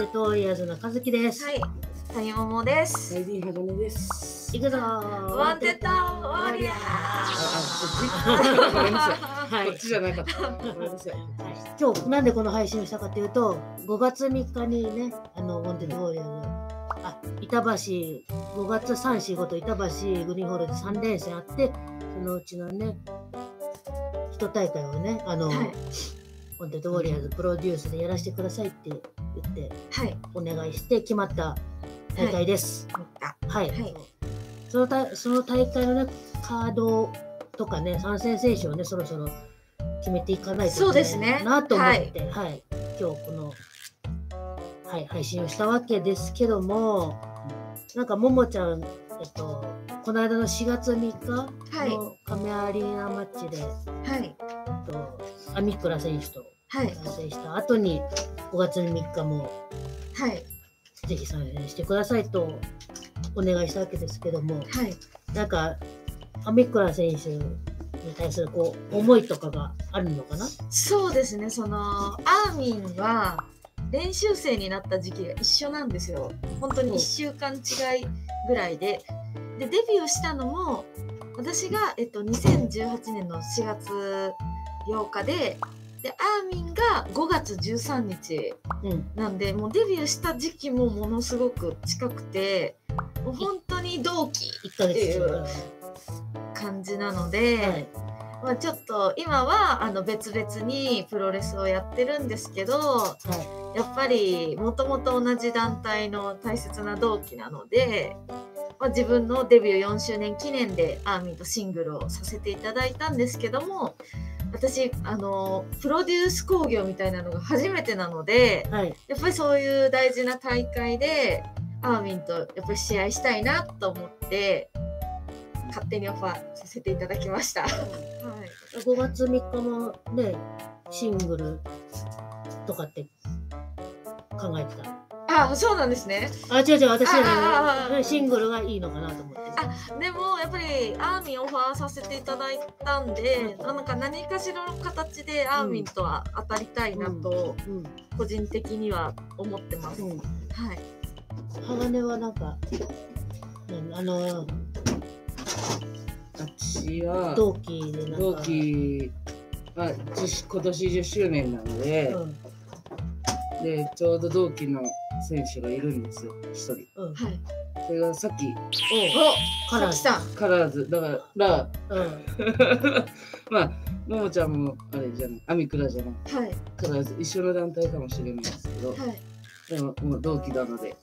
テッドウォリアーズの和樹です。はい、谷桃です。ライディーン鋼です。行くぞー。ウォンテッドウォリアあ、ーあ、ごめんなさい。はいこっちじゃなかった。ごめんなさい。今日なんでこの配信をしたかというと、5月3日にね、あの、ウォンテッドウォリアーズ、あ、板橋、5月3、4、5と板橋グリーンホールで3連戦あって、そのうちのね、一大会をね、あの、はいウォンテッドウォリアーズプロデュースでやらせてくださいって言って、はい、お願いして決まった大会です。あはい。はい。そのたその大会のね、カードとかね、参戦選手をね、そろそろ決めていかないとそういけないですねなと思って、はい、今日この、はい、配信をしたわけですけども、なんか、ももちゃん、えっと、この間の4月3日はい。の亀アリーナマッチで、はい、えっと、アミクラ選手とはい、した後に、5月3日もはい、ぜひ参戦してくださいとお願いしたわけですけども、はい。なんか、アミクラ選手に対するこう思いとかがあるのかな？そうですね、その、アーミンは練習生になった時期が一緒なんですよ。本当に1週間違いぐらいで。で、デビューしたのも、私が、えっと、2018年の4月8日で、で、アーミンが5月13日うん。なんでもうデビューした時期もものすごく近くてもう本当に同期1ヶ月っていうは感じなので、い。まあ、ちょっと今はあの別々にプロレスをやってるんですけどはやっぱりもともと同じ団体の大切な同期なので、まあ、自分のデビュー4周年記念でアーミーとシングルをさせていただいたんですけども私あのプロデュース工業みたいなのが初めてなので。い。はい。やっぱりそういう大事な大会でアーミンとやっぱり試合したいなと思って勝手にオファーさせていただきました。はい、5月3日もね、シングルとかって考えてた。あそうなんですね。あ、違う違う、私はね、シングルがいいのかなと思って。あでもやっぱりアーミンオファーさせていただいたんで、うんなんか何かしらの形でアーミンとは当たりたいなとうん。個人的には思ってます。うん。はい。鋼はなんか、何？あの、私は同期でなんか。同期まあ10今年10周年なのでう、ん。でちょうど同期の選手がいるんですよ。一人。うん。はい。それがさっきお、カラーさきさん。カラーズだからうん。まあももちゃんもあれじゃないアミクラじゃないはい。カラーズ一緒の団体かもしれないですけど、はい。でももう同期なので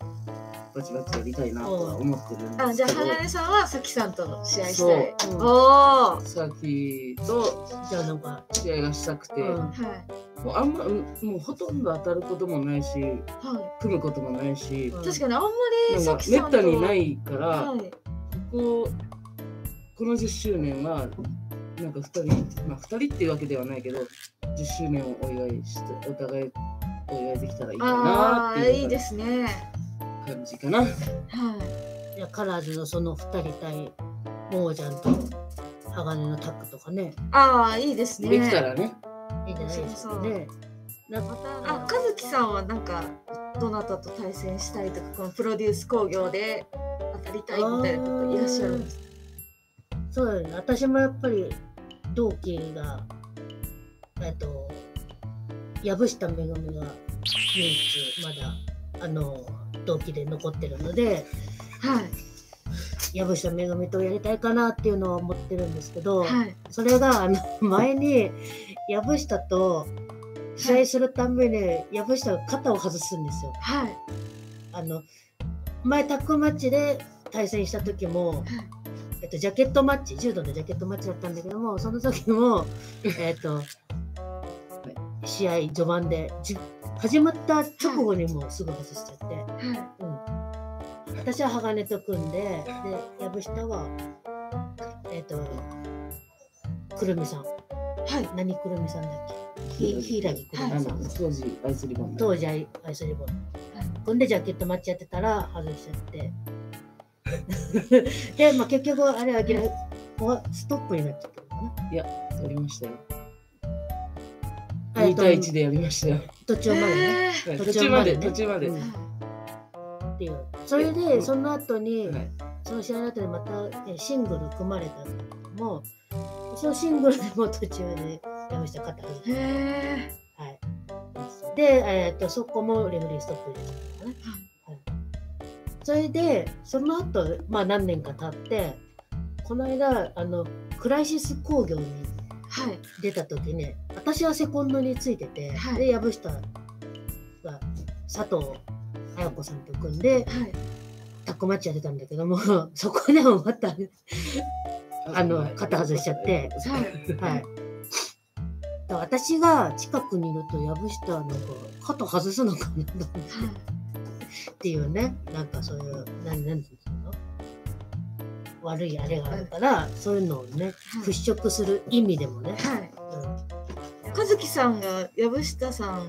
バチバチやりたいなとは思ってるんあ、じゃあ、けど。鋼さんはさきさんとの試合したい。そううんおお。さっきとじゃあなんか、試合がしたくて、うんはい。もうあんまうんもうほとんど当たることもないしは組むこともないし、うんい。確かにあんまりなんかさんとめったにないから、はい。こここの10周年はなんか2人まあ2人っていうわけではないけど10周年をお祝いしてお互いお祝いできたらいいかなああ、っていういいですね。感じかな。はい。いやカラーズのその2人対ももちゃんと鋼のタッグとかね、ああ、いいですね。できたらね。いいんじゃないですかそうね。なんかあ、和樹さんはなんかどなたと対戦したいとか、このプロデュース工業で当たりたいみたいな方いらっしゃるんですか？そうだよね。私もやっぱり同期が、えっと、藪下めぐみが唯一まだ、あの、同期で残ってるので、はい。藪下めぐみとやりたいかなっていうのは思ってるんですけど、はい。それが、あの、前に、藪下と試合するために、藪下が肩を外すんですよ。はい。あの、前タッグマッチで対戦した時も、えっと、ジャケットマッチ、柔道のジャケットマッチだったんだけども、その時も、えっと、試合序盤で、じ始まった直後にもうすぐ外しちゃって、はうん。私は鋼と組んで、で、藪下は、えっと、くるみさん。い。はい。何くるみさんだっけ？ひ柊くるあみさん。の当時アイスリボン当時アイアイスリボン。ほんでジャケットマッチやってたら外しちゃって。で、まあ、結局あれはストップになっちゃったのかな。いや取りましたよ。2対1でやりましたよ。途中までね。途途中まで、ね途中まで。っていう。それうで、んその後に、い。その試合の後にまたえシングル組まれたんだけども、そのシングルでも途中で山下肩外しえ。へはい。で、えっとそこもレフェリーストップ入れたのかな。はい。それで、その後、まあ何年か経って、この間、あの、クライシス工業にはい。出た時ね、私はセコンドについてて、はい。で、藪下が佐藤綾子さんと組んで、はい。タックマッチやってたんだけども、そこでもまた、あの肩外しちゃって。はい。私が近くにいると、藪下なんか肩外すのかなと思って。っていうね、なんかそういう、何、何て言うの？悪いあれがあるから、そういうのをね、払拭する意味でもね、はい。うん。和樹さんが藪下さん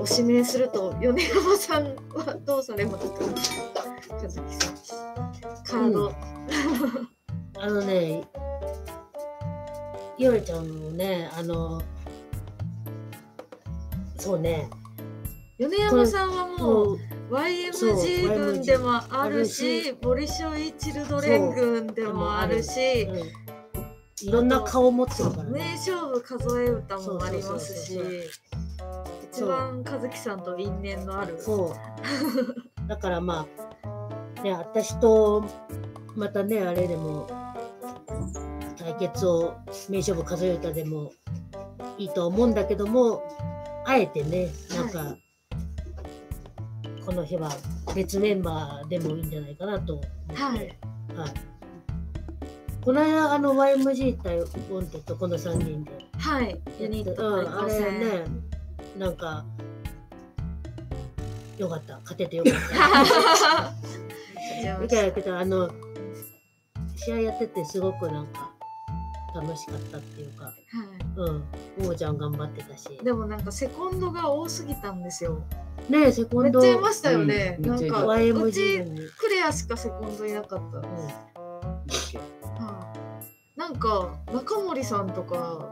を指名すると米山さんはどうされますか和樹さん。カード、あのね、いおりちゃんもね、あの、そうね、米山さんはもう YMG 軍でもあるしボリショイチルドレン軍でもあるしうんいろんな顔持ってるから名ね。勝負数え歌もありますし一番和樹さんと因縁のあるそう。だからまあ、ね、私と、またね、あれでも、対決を名勝負数え歌でもいいと思うんだけども、あえてね、なんか、この日は別メンバーでもいいんじゃないかなと思って。はい。はい。この間、あの YMG 対ウォンテッド、この3人で。はい。ユニットうん、あれね、なんか、よかった、勝ててよかった。みたいなけど、あの、試合やっててすごくなんか楽しかったっていうか、はうん、ももちゃん頑張ってたし。い、でもなんかセコンドが多すぎたんですよねえ、セコンド。めっちゃいましたよね、うん。なんかうち。クレアしかセコンドいなかった、はい。なんか中森さんとか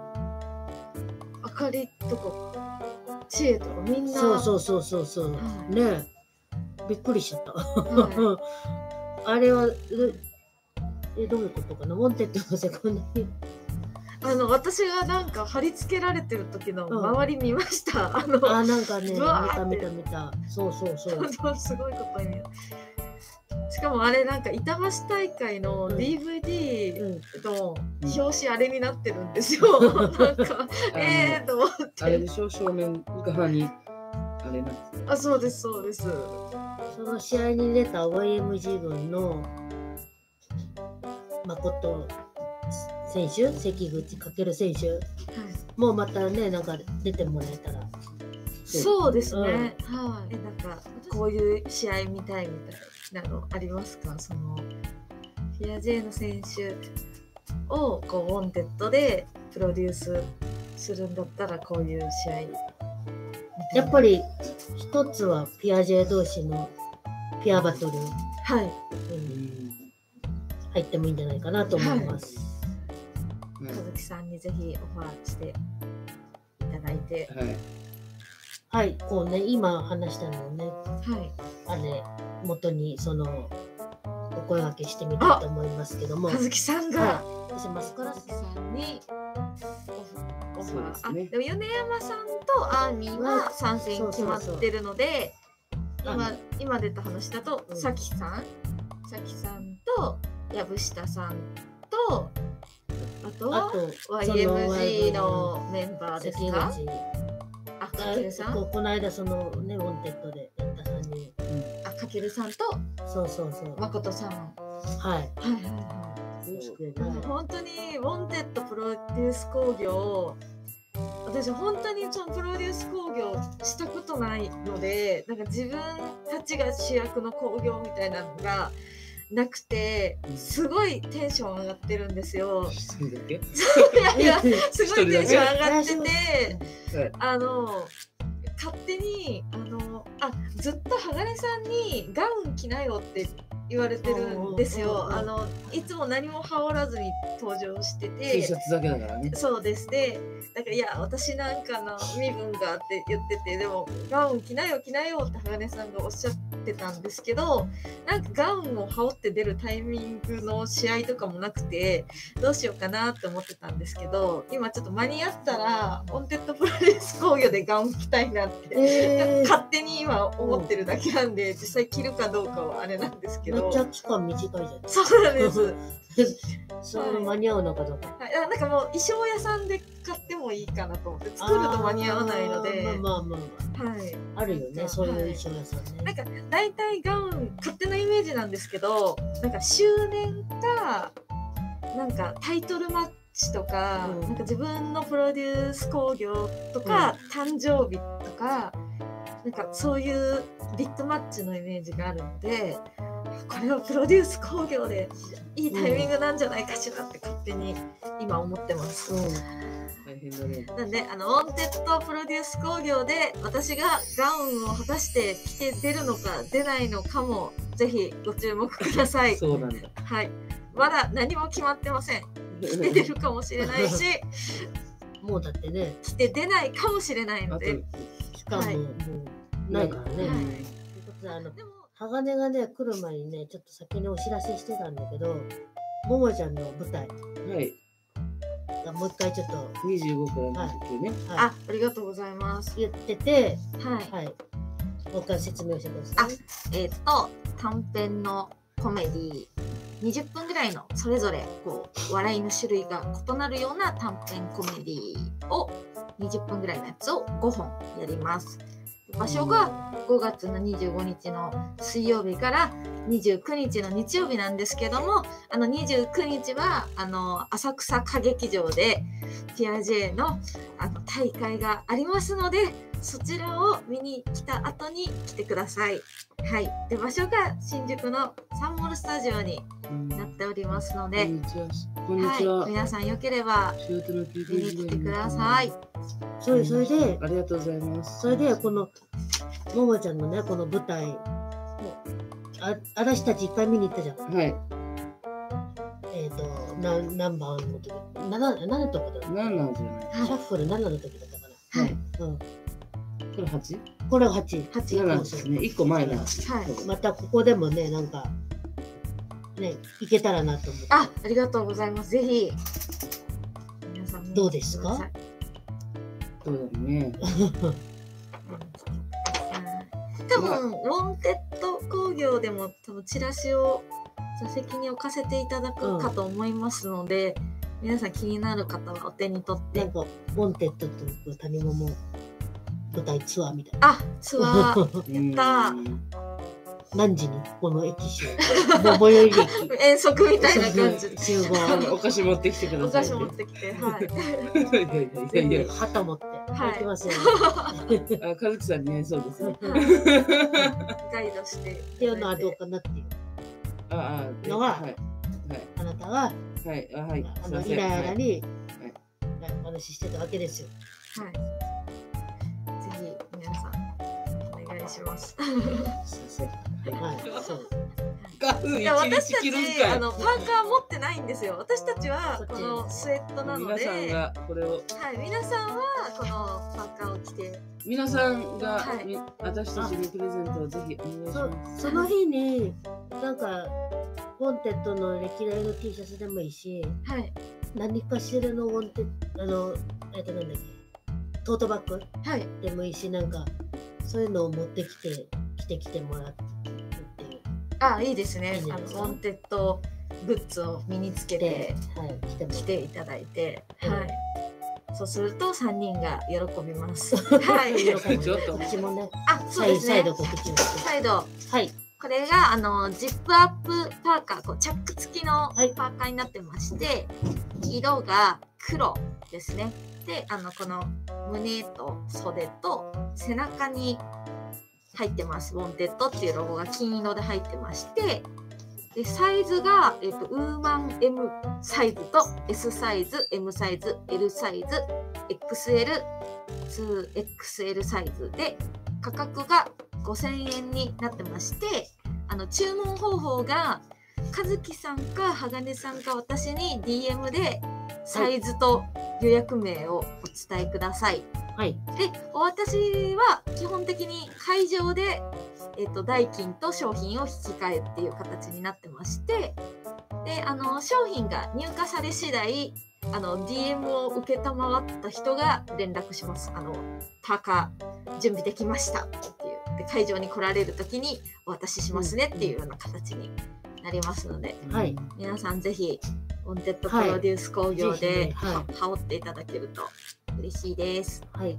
あかりとか知恵とかみんな。そうそうそうそうそう。はね。え、びっくりしちゃった。は あれは、え、えどういうことかな？ウォンテッドのセコンドに。あの私がなんか貼り付けられてる時のうん。周り見ました、あのあ、なんかね、見た見た見た。そうそうそう。すごいことにしかもあれなんか板橋大会のうん。DVD うん、のうん。表紙あれになってるんですよ、なんかえーと思っあれてでしょ？正面側にあれなんですね。あそうですそうです。その試合に出た YMG 軍の誠選手、関口翔選手はいもまたね、なんか出てもらえたら。そうですね。はい。え、なんか、こういう試合見たいみたいなのありますか？その、 PURE-Jの選手を、こう、ウォンテッドでプロデュースするんだったら、こういう試合。やっぱり一つは PURE-J同士のピアバトル、はい。うん入ってもいいんじゃないかなと思います。和樹さんにぜひオファーしていただいて。はい。はい、こうね、今話したのをね、はい。あれ、元にその、お声掛けしてみたいと思いますけども。和樹さんが、はい、私マスカラ和樹さんにオファー、ですね。あでも米山さんとアーミーは参戦決まってるので今今出た話だと、うん。さきさん。さきさんと藪下さんとあとはあと、YMG のメンバーです関か口。あかけるさん？ここの間そのね、ウォンテッドでやった3人。あかけるさんと？そうそうそう。誠さんははい。いはいはい本当にウォンテッドプロデュース工業私本当にそのプロデュース工業したことないのでなんか自分たちが主役の工業みたいなのがなくてすごいテンション上がってるんですよ。いやいや すごいテンション上がっててはい。あの勝手にあのあずっと鋼さんにガウン着なよって言われてるんですよ。うんあのいつも何も羽織らずに登場して T シてャ。ツだけだからね。そうですね。だからいや私なんかの身分がって言っててでもガウン着なよ着なよって鋼さんがおっしゃってたんですけどなんかガウンを羽織って出るタイミングの試合とかもなくてどうしようかなって思ってたんですけど今ちょっと間に合ったらウォンテッドプロレス興行でガウン着たいなって。えー、勝手に今思ってるだけなんで、実際着るかどうかはあれなんですけどめっちゃ期間短いじゃん。そうなんです、はい、それ間に合うのかどうか。あなんかもう衣装屋さんで買ってもいいかなと思って作ると間に合わないのでまあまあまはい、あ。あるよね、そういう衣装屋さんね。なんか大体ガウン勝手なイメージなんですけどなんか周年かなんかタイトルマッチとか,、うんなんか自分のプロデュース興行とか、誕生日とかなんかそういうビッグマッチのイメージがあるのでこれはプロデュース興行でいいタイミングなんじゃないかしらって勝手に今思ってます。うん。大変だね。なんで、あの、オンテッドプロデュース工業で、私がガウンを果たして着て出るのか出ないのかも、ぜひご注目ください。そうなんだ。はい。まだ何も決まってません。着て出るかもしれないし、もうだってね、着て出ないかもしれないので。期間もはいもうないからね。はいということであのでも、鋼がね、来る前にね、ちょっと先にお知らせしてたんだけど、ももちゃんの舞台はい。がもう一回ちょっと、25から29ね。はいあ、ありがとうございます。言ってて、はい。はい。もう一回説明してください。えっ、と、短編のコメディ20分ぐらいのそれぞれこう笑いの種類が異なるような短編コメディを20分ぐらいのやつを5本やります。場所が5月の25日の水曜日から29日の日曜日なんですけどもあの29日はあの浅草歌劇場でピアジェのあの大会がありますのでそちらを見に来た後に来てください。はい、で場所が新宿のサンモールスタジオにうんなっておりますのこで、んにちは。こんにちははい、。皆さんよければ見に来てください。。それそれで、ありがとうございます。それでこのももちゃんのね、この舞台、あ私たち一回見に行ったじゃん。はい。えっ、と、な何番の時 ?7、7の時だった。何な？んじゃないシャッフル7の時だったかはい、な。うん。これ 8? これが8。8 7なんですね。1個前なんです。はいまたここでもね、なんか、ね、行けたらなと思って。あ、ありがとうございます。ぜひどうですか？そうだね。多分、ウォンテッド興行でも多分チラシを座席に置かせていただくかと思いますので、皆さん気になる方はお手に取ってなんか、ウォンテッドと谷桃舞台ツアーみたいな。あツアーやったうん何時にこの駅集？最寄り駅。遠足みたいな感じで集合。お菓子持ってきてください。お菓子持ってきてはいいやいやいやいやいや。旗持って。はい行きますよ、あ、かずきさん似合いそうですね。ガイドしてっていうのはどうかなっていう。あ、あ、のははい。あなたが、はい。はい。あ、はい。あの、イライラに、はいお話ししてたわけですよ。はいいします。すいやー私たちあのパーカー持ってないんですよ。私たちはこのスウェットなの皆でさんがこれを。はい、皆さんはこのパーカーを着て。皆さんが、はい。み私たちにプレゼントをぜひお願いします。その日に、なんか、 WANTED の歴代の T シャツでもいいし、はい。何かしらの WANTED、あの、えっと、なんだっけ、トートバッグはい。でもいいし、なんか、そういうのを持ってきて、着てきてもらってっていう。あいいですね。あのウォンテッドグッズを身につけてて、はい、着てもら着って。ていただいて、うんはい。そうすると3人が喜びます。はい。ちょっと。こっちもね、あそうですね。ド告知をして。サイド。はい。これがあのジップアップパーカーこうチャック付きのはい。パーカーになってまして、色が黒ですね。であのこの胸と袖と背中に入ってます。 WANTED っていうロゴが金色で入ってましてでサイズが、えっと、ウーマン M サイズと S サイズ M サイズ L サイズ XL2XL サイズで価格が5000円になってましてあの注文方法が和樹さんか鋼さんか私に DM でサイズと予約名をお伝えください。はい。でお渡しは基本的に会場で、えっと代金と商品を引き換えっていう形になってましてであの商品が入荷され次第あの DM を受けたまわった人が連絡します。あの高準備できましたっていうで会場に来られる時にお渡ししますねっていうような形になりますので、はい。皆さんぜひ WANTED プロデュース興行ぜひでねは羽織っていただけると嬉しいです。はい。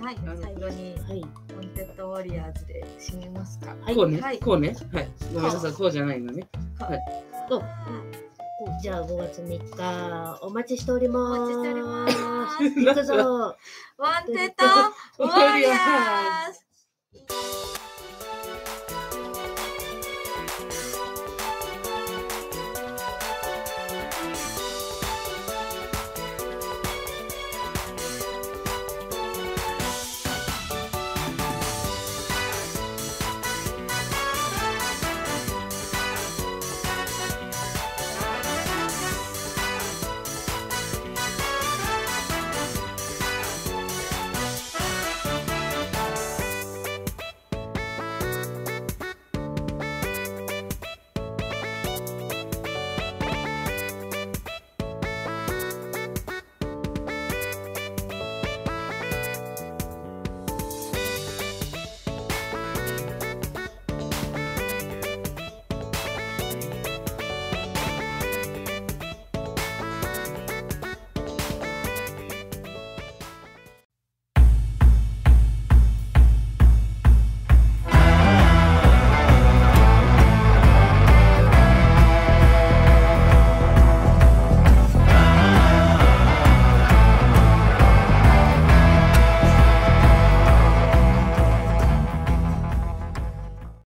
はい、最後にはい。 WANTED ウォリアーズで締めますか。はいこうね、はいこうね。はい。ごめんなさい、こうじゃないのね。と、じゃあ5月3日お待ちしております。お待ちしております行くぞ。ワンテッドウォリアーズ